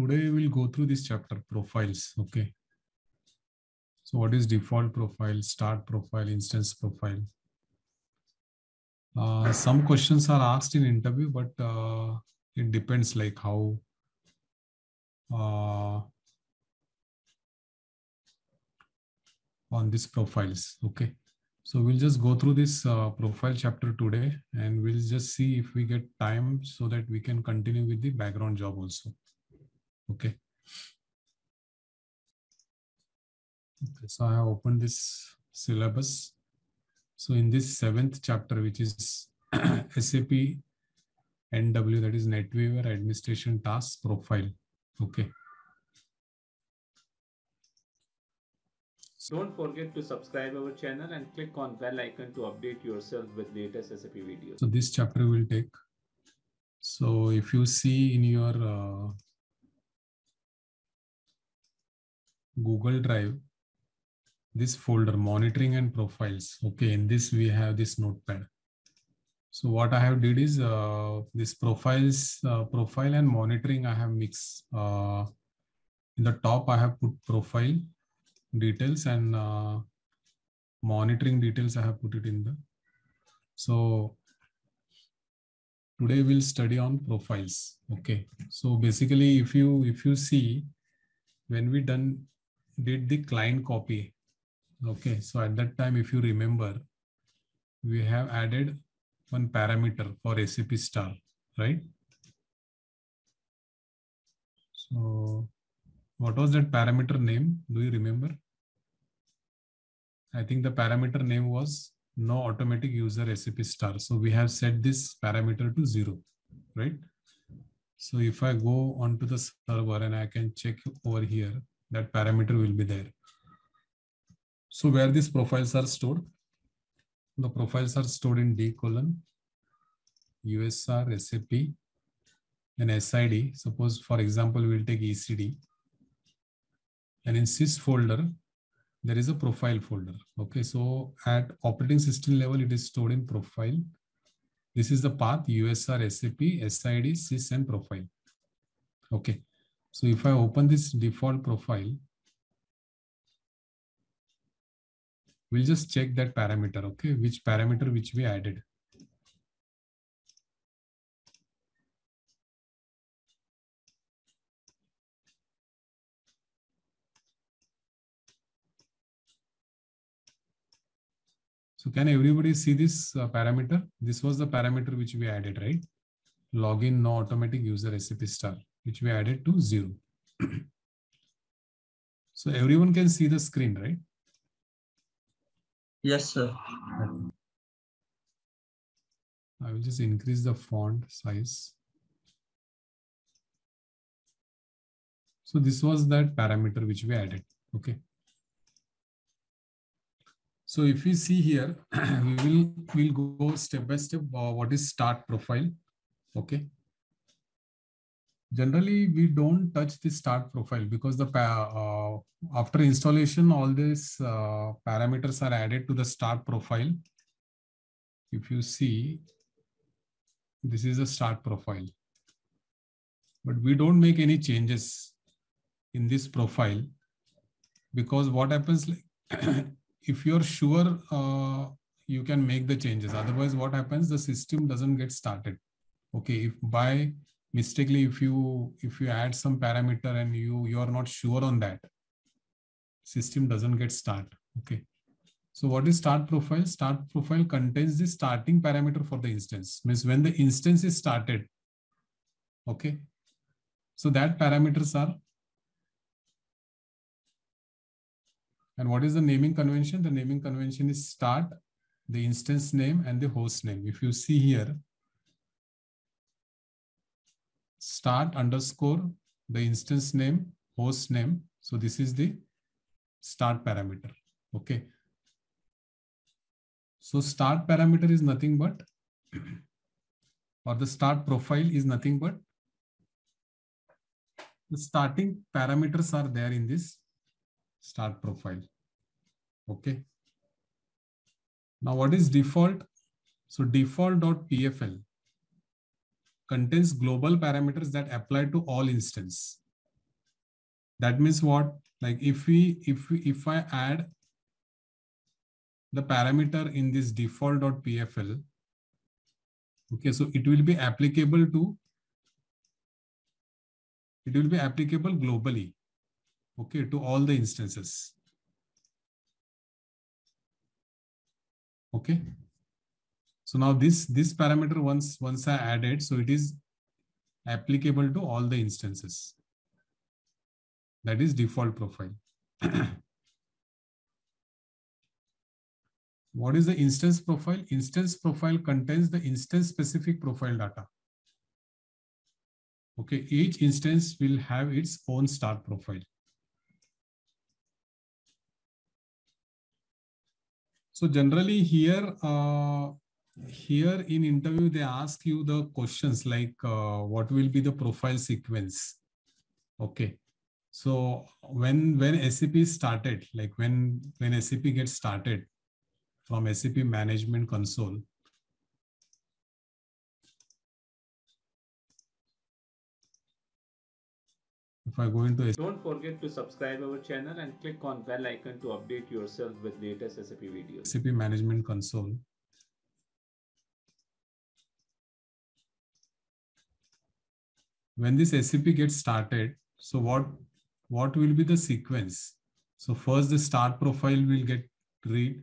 today we'll go through this chapter profiles. Okay. So what is default profile, start profile, instance profile? Uh, some questions are asked in interview, but uh, it depends like how uh, on these profiles. Okay. So we'll just go through this uh, profile chapter today and we'll just see if we get time so that we can continue with the background job also. Okay. okay so I have opened this syllabus. So in this seventh chapter, which is SAP NW, that is NetWeaver Administration Task Profile. Okay. Don't forget to subscribe our channel and click on bell icon to update yourself with latest SAP videos. So this chapter will take. So if you see in your uh, Google Drive, this folder monitoring and profiles. Okay, in this we have this notepad. So what I have did is uh, this profiles, uh, profile and monitoring I have mixed. Uh, in the top I have put profile details and uh, monitoring details I have put it in the. So today we'll study on profiles. Okay. So basically if you if you see when we done did the client copy. Okay. So at that time, if you remember, we have added one parameter for SAP star, right? So what was that parameter name? Do you remember? I think the parameter name was no automatic user SAP star. So we have set this parameter to zero, right? So if I go onto the server and I can check over here, that parameter will be there. So where these profiles are stored, the profiles are stored in D colon, USR, SAP, and SID. Suppose, for example, we'll take ECD. And in sys folder, there is a profile folder. Okay, so at operating system level, it is stored in profile. This is the path USR, SAP, SID, sys, and profile. Okay, so if I open this default profile, we'll just check that parameter, okay, which parameter which we added. So can everybody see this uh, parameter? This was the parameter which we added, right? Login, no automatic user SAP star, which we added to zero. so everyone can see the screen, right? Yes, sir. I will just increase the font size. So this was that parameter which we added. Okay. So if we see here, we will we'll go step by step. Uh, what is start profile? Okay. Generally, we don't touch the start profile because the uh, after installation, all these uh, parameters are added to the start profile. If you see, this is a start profile. But we don't make any changes in this profile because what happens like if you're sure uh, you can make the changes otherwise what happens the system doesn't get started okay if by mistakenly if you if you add some parameter and you you are not sure on that system doesn't get start okay so what is start profile start profile contains the starting parameter for the instance means when the instance is started okay so that parameters are And what is the naming convention? The naming convention is start, the instance name, and the host name. If you see here, start underscore the instance name, host name. So this is the start parameter. Okay. So start parameter is nothing but, or the start profile is nothing but the starting parameters are there in this start profile. Okay. Now what is default? So default.pfl contains global parameters that apply to all instance. That means what? Like if we, if we, if I add the parameter in this default.pfl, okay, so it will be applicable to, it will be applicable globally, okay, to all the instances. Okay. So now this, this parameter once, once I added, so it is applicable to all the instances. That is default profile. what is the instance profile? Instance profile contains the instance specific profile data. Okay, each instance will have its own start profile. So generally here, uh, here in interview, they ask you the questions like uh, what will be the profile sequence? Okay. So when, when SAP started, like when, when SAP gets started from SAP management console, if I go into don't forget to subscribe our channel and click on bell icon to update yourself with latest SAP videos. SAP management console. When this SAP gets started, so what, what will be the sequence? So first the start profile will get read,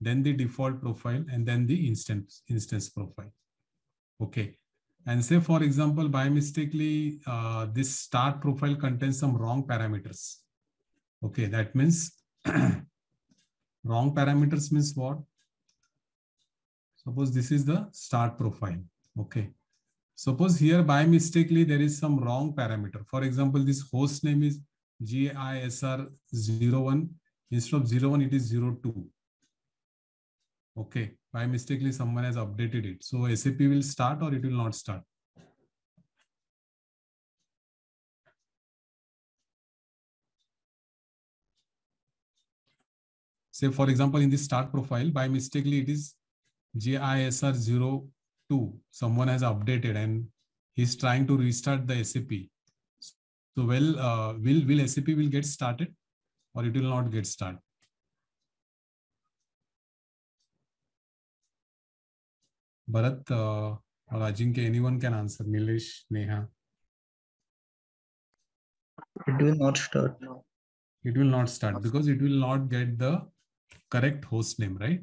then the default profile, and then the instance, instance profile. Okay. And say, for example, by mistakenly, uh, this start profile contains some wrong parameters. Okay, that means wrong parameters means what? Suppose this is the start profile. Okay. Suppose here by mistakenly there is some wrong parameter. For example, this host name is GISR01. Instead of 01, it is 02. Okay, by mistakenly someone has updated it. So SAP will start or it will not start. Say for example, in this start profile, by mistakenly it is GISR02. Someone has updated and he's trying to restart the SAP. So well, uh, will, will SAP will get started or it will not get started? Bharat uh, or Ajinkya, anyone can answer. Nilesh, Neha. It will not start now. It will not start because it will not get the correct host name, right?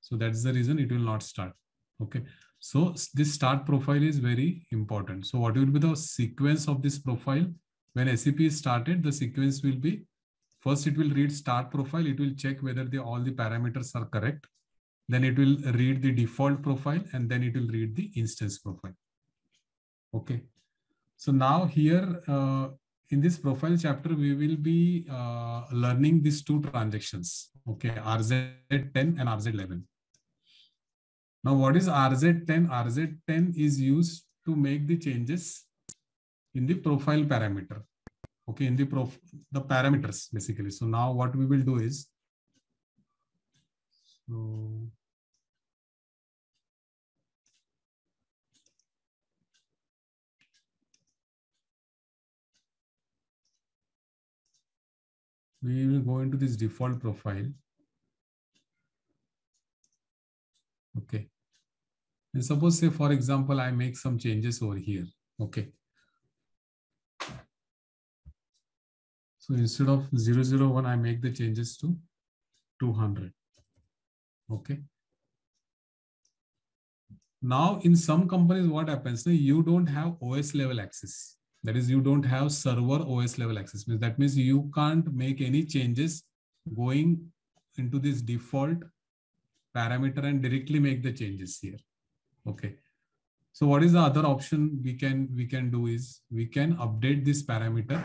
So that's the reason it will not start. Okay. So this start profile is very important. So what will be the sequence of this profile? When SAP is started, the sequence will be first it will read start profile. It will check whether the, all the parameters are correct then it will read the default profile and then it will read the instance profile. Okay. So now here uh, in this profile chapter, we will be uh, learning these two transactions. Okay, RZ10 and RZ11. Now what is RZ10? RZ10 is used to make the changes in the profile parameter. Okay, in the prof the parameters basically. So now what we will do is, so we will go into this default profile. Okay. And suppose say, for example, I make some changes over here. Okay. So instead of 001, I make the changes to 200. Okay. Now, in some companies, what happens? You don't have OS level access. That is, you don't have server OS level access. That means you can't make any changes going into this default parameter and directly make the changes here. Okay. So what is the other option we can we can do is we can update this parameter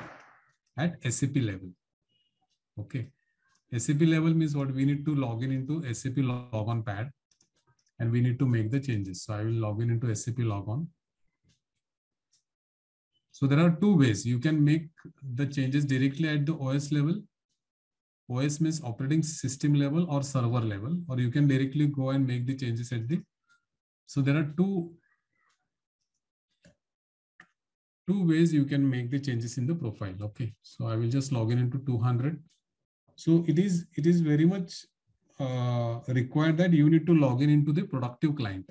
at SAP level. Okay. SAP level means what we need to log in into SAP logon pad and we need to make the changes. So I will log in into SAP logon so there are two ways you can make the changes directly at the OS level. OS means operating system level or server level, or you can directly go and make the changes at the. So there are two two ways you can make the changes in the profile. Okay, so I will just log in into 200. So it is it is very much uh, required that you need to log in into the productive client.